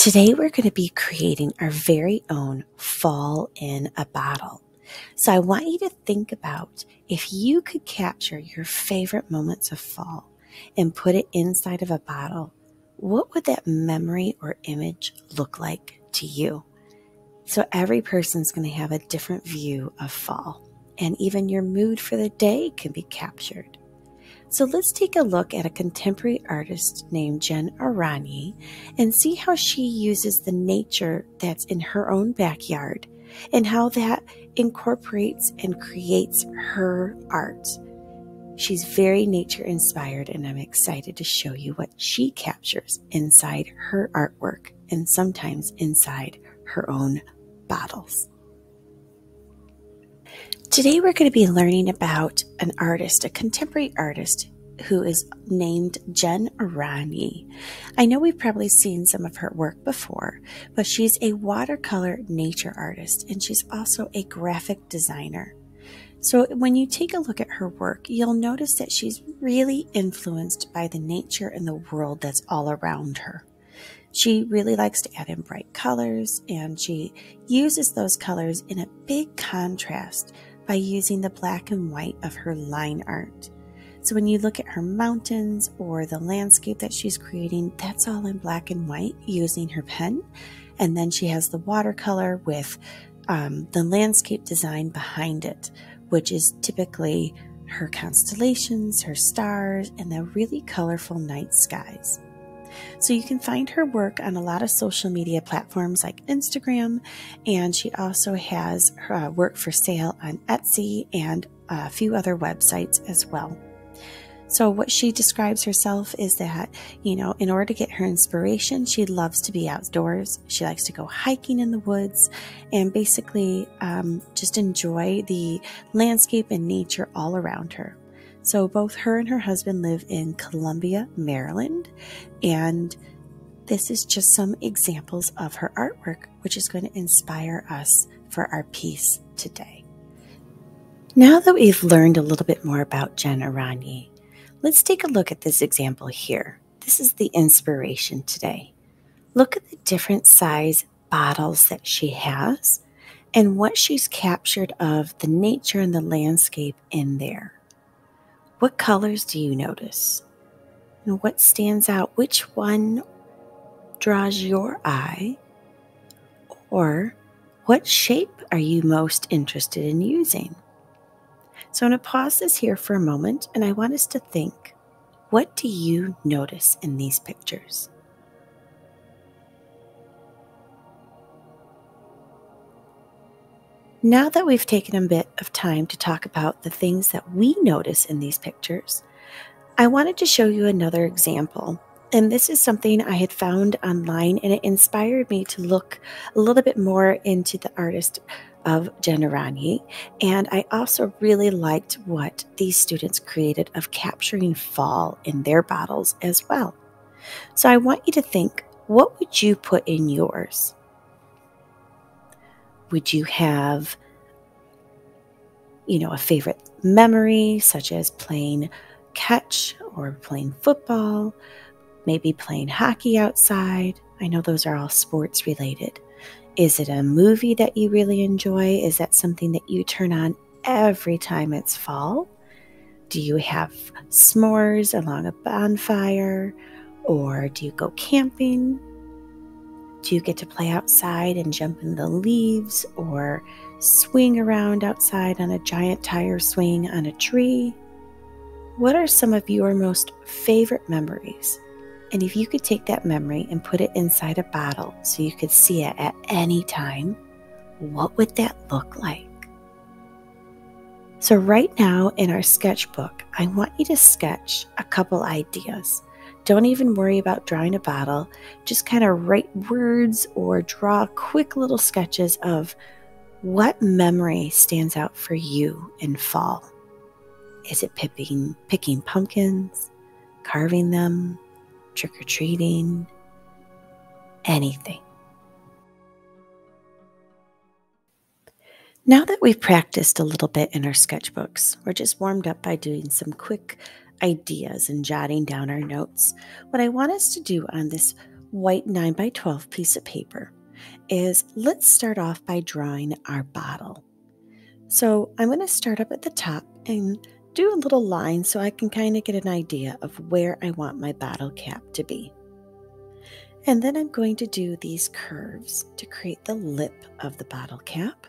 Today, we're going to be creating our very own fall in a bottle. So, I want you to think about if you could capture your favorite moments of fall and put it inside of a bottle, what would that memory or image look like to you? So, every person's going to have a different view of fall, and even your mood for the day can be captured. So let's take a look at a contemporary artist named Jen Aranyi and see how she uses the nature that's in her own backyard and how that incorporates and creates her art. She's very nature inspired, and I'm excited to show you what she captures inside her artwork and sometimes inside her own bottles. Today, we're going to be learning about an artist, a contemporary artist who is named Jen Aranyi. I know we've probably seen some of her work before, but she's a watercolor nature artist and she's also a graphic designer. So, when you take a look at her work, you'll notice that she's really influenced by the nature and the world that's all around her. She really likes to add in bright colors and she uses those colors in a big contrast by using the black and white of her line art. So when you look at her mountains or the landscape that she's creating, that's all in black and white using her pen. And then she has the watercolor with um, the landscape design behind it, which is typically her constellations, her stars, and the really colorful night skies. So you can find her work on a lot of social media platforms like Instagram, and she also has her uh, work for sale on Etsy and a few other websites as well. So, what she describes herself is that, you know, in order to get her inspiration, she loves to be outdoors. She likes to go hiking in the woods and basically um, just enjoy the landscape and nature all around her. So both her and her husband live in Columbia, Maryland, and this is just some examples of her artwork, which is going to inspire us for our piece today. Now that we've learned a little bit more about Jen Aranyi, let's take a look at this example here. This is the inspiration today. Look at the different size bottles that she has and what she's captured of the nature and the landscape in there. What colors do you notice? And what stands out? Which one draws your eye? Or what shape are you most interested in using? So I'm going to pause this here for a moment and I want us to think what do you notice in these pictures? Now that we've taken a bit of time to talk about the things that we notice in these pictures, I wanted to show you another example. And this is something I had found online, and it inspired me to look a little bit more into the artist of Jen Aranyi. And I also really liked what these students created of capturing fall in their bottles as well. So I want you to think what would you put in yours? Would you have, you know, a favorite memory, such as playing catch or playing football, maybe playing hockey outside? I know those are all sports related. Is it a movie that you really enjoy? Is that something that you turn on every time it's fall? Do you have s'mores along a bonfire? Or do you go camping? Do you get to play outside and jump in the leaves or swing around outside on a giant tire swing on a tree? What are some of your most favorite memories? And if you could take that memory and put it inside a bottle so you could see it at any time, what would that look like? So, right now in our sketchbook, I want you to sketch a couple ideas don't even worry about drawing a bottle. Just kind of write words or draw quick little sketches of what memory stands out for you in fall. Is it picking, picking pumpkins, carving them, trick or treating, anything? Now that we've practiced a little bit in our sketchbooks, we're just warmed up by doing some quick ideas and jotting down our notes. What I want us to do on this white 9 by 12 piece of paper is let's start off by drawing our bottle. So I'm going to start up at the top and do a little line so I can kind of get an idea of where I want my bottle cap to be. And then I'm going to do these curves to create the lip of the bottle cap.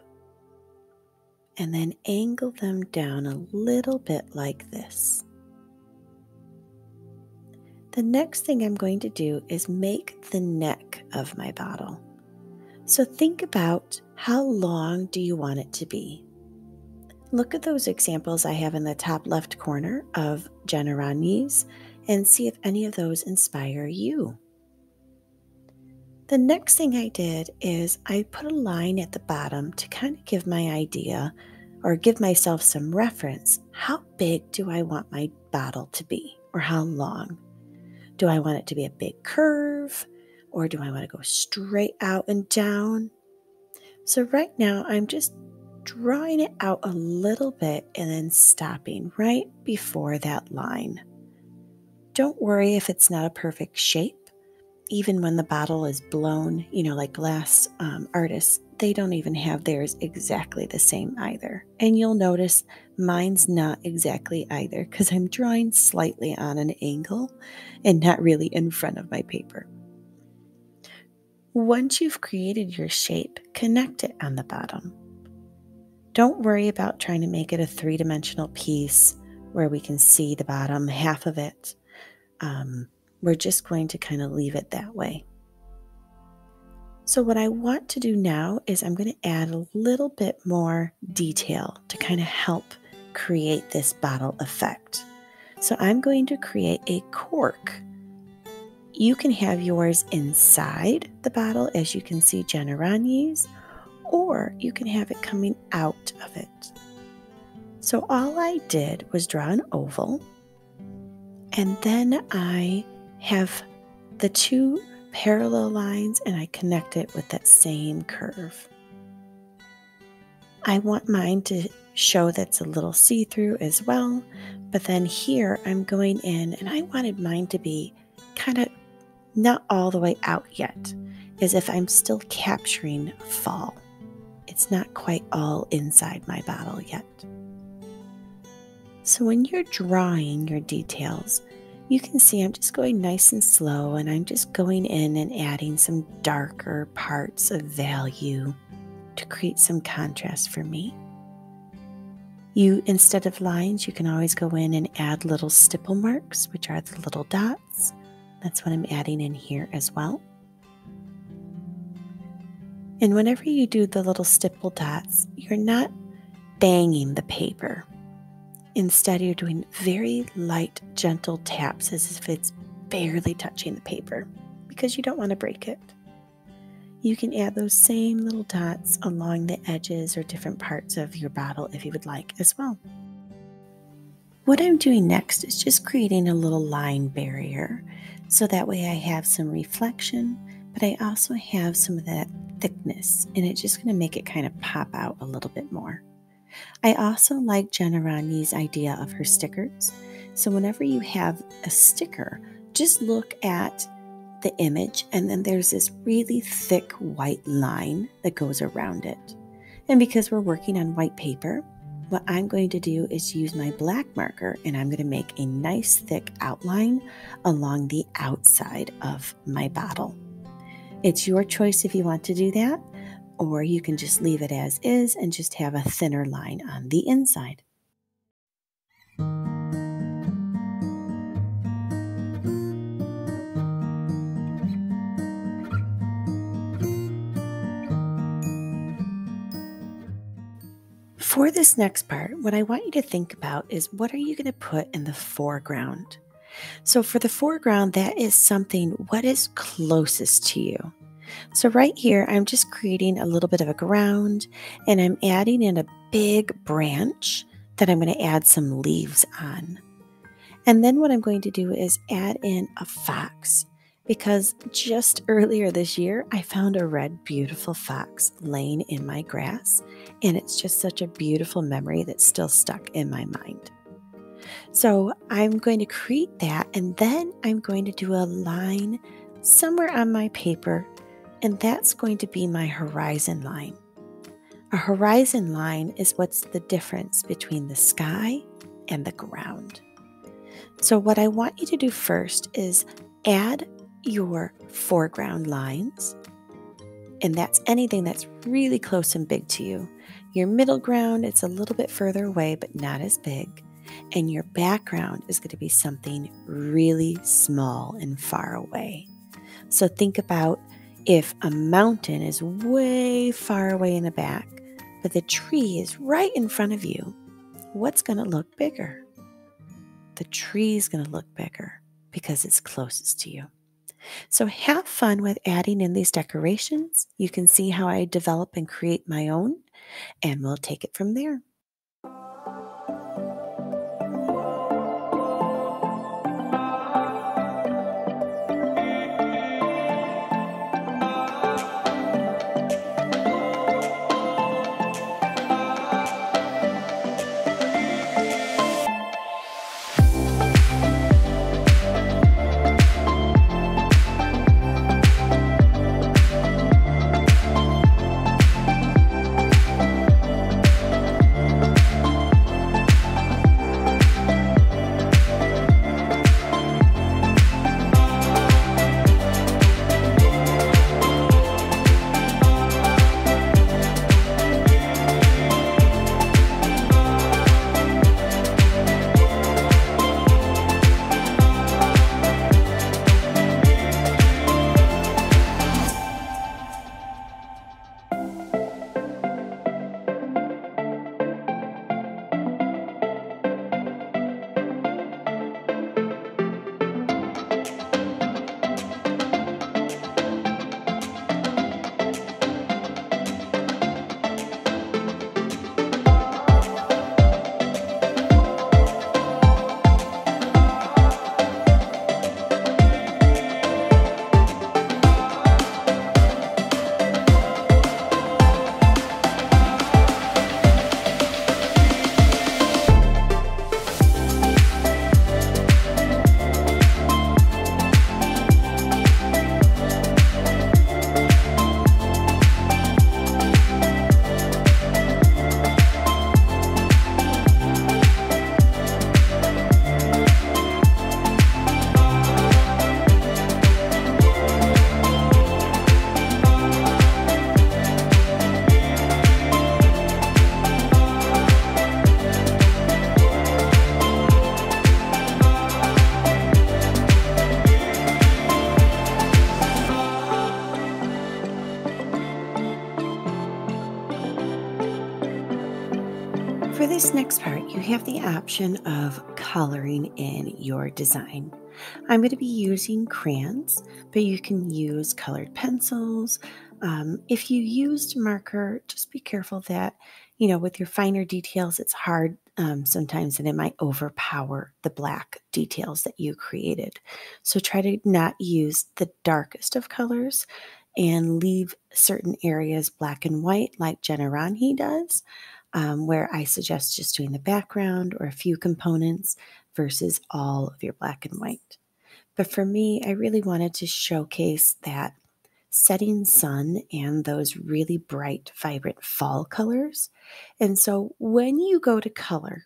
And then angle them down a little bit like this. The next thing I'm going to do is make the neck of my bottle. So think about how long do you want it to be? Look at those examples I have in the top left corner of Aranyi's and see if any of those inspire you. The next thing I did is I put a line at the bottom to kind of give my idea or give myself some reference. How big do I want my bottle to be or how long? Do I want it to be a big curve or do I want to go straight out and down? So right now I'm just drawing it out a little bit and then stopping right before that line. Don't worry if it's not a perfect shape even when the bottle is blown, you know, like glass um, artists, they don't even have theirs exactly the same either. And you'll notice mine's not exactly either because I'm drawing slightly on an angle and not really in front of my paper. Once you've created your shape, connect it on the bottom. Don't worry about trying to make it a three dimensional piece where we can see the bottom half of it. Um, we're just going to kind of leave it that way. So, what I want to do now is I'm going to add a little bit more detail to kind of help create this bottle effect. So, I'm going to create a cork. You can have yours inside the bottle, as you can see Jen Aranyi's, or you can have it coming out of it. So, all I did was draw an oval, and then I have the two parallel lines and I connect it with that same curve. I want mine to show that's a little see through as well, but then here I'm going in and I wanted mine to be kind of not all the way out yet, as if I'm still capturing fall. It's not quite all inside my bottle yet. So when you're drawing your details, you can see I'm just going nice and slow and I'm just going in and adding some darker parts of value to create some contrast for me. You, instead of lines, you can always go in and add little stipple marks, which are the little dots. That's what I'm adding in here as well. And whenever you do the little stipple dots, you're not banging the paper. Instead, you're doing very light, gentle taps as if it's barely touching the paper because you don't want to break it. You can add those same little dots along the edges or different parts of your bottle if you would like as well. What I'm doing next is just creating a little line barrier so that way I have some reflection, but I also have some of that thickness and it's just going to make it kind of pop out a little bit more. I also like Jen Aranyi's idea of her stickers. So whenever you have a sticker, just look at the image and then there's this really thick white line that goes around it. And because we're working on white paper, what I'm going to do is use my black marker and I'm going to make a nice thick outline along the outside of my bottle. It's your choice if you want to do that or you can just leave it as is and just have a thinner line on the inside. For this next part, what I want you to think about is what are you going to put in the foreground? So, for the foreground, that is something what is closest to you. So right here, I'm just creating a little bit of a ground and I'm adding in a big branch that I'm going to add some leaves on. And then what I'm going to do is add in a fox because just earlier this year, I found a red, beautiful fox laying in my grass. And it's just such a beautiful memory that's still stuck in my mind. So I'm going to create that and then I'm going to do a line somewhere on my paper, and that's going to be my horizon line. A horizon line is what's the difference between the sky and the ground. So, what I want you to do first is add your foreground lines, and that's anything that's really close and big to you. Your middle ground, it's a little bit further away, but not as big. And your background is going to be something really small and far away. So think about if a mountain is way far away in the back, but the tree is right in front of you, what's going to look bigger? The tree is going to look bigger because it's closest to you. So have fun with adding in these decorations. You can see how I develop and create my own, and we'll take it from there. Next part, you have the option of coloring in your design. I'm going to be using crayons, but you can use colored pencils. Um, if you used marker, just be careful that, you know, with your finer details, it's hard um, sometimes and it might overpower the black details that you created. So try to not use the darkest of colors and leave certain areas black and white like Jen Aranyi does um, where I suggest just doing the background or a few components versus all of your black and white. But for me, I really wanted to showcase that setting sun and those really bright, vibrant fall colors. And so when you go to color,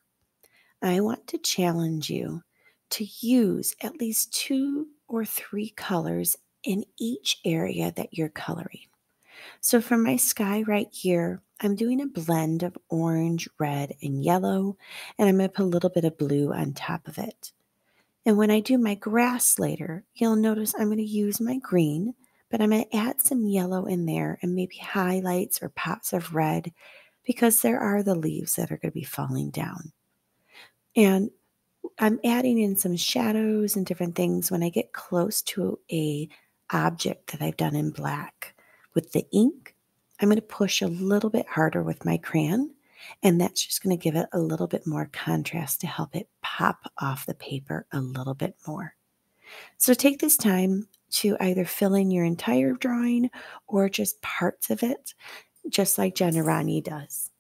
I want to challenge you to use at least two or three colors in each area that you're coloring. So for my sky right here, I'm doing a blend of orange, red, and yellow, and I'm going to put a little bit of blue on top of it. And when I do my grass later, you'll notice I'm going to use my green, but I'm going to add some yellow in there and maybe highlights or pops of red because there are the leaves that are going to be falling down. And I'm adding in some shadows and different things when I get close to a object that I've done in black. With the ink, I'm going to push a little bit harder with my crayon, and that's just going to give it a little bit more contrast to help it pop off the paper a little bit more. So take this time to either fill in your entire drawing or just parts of it, just like Jen Aranyi does.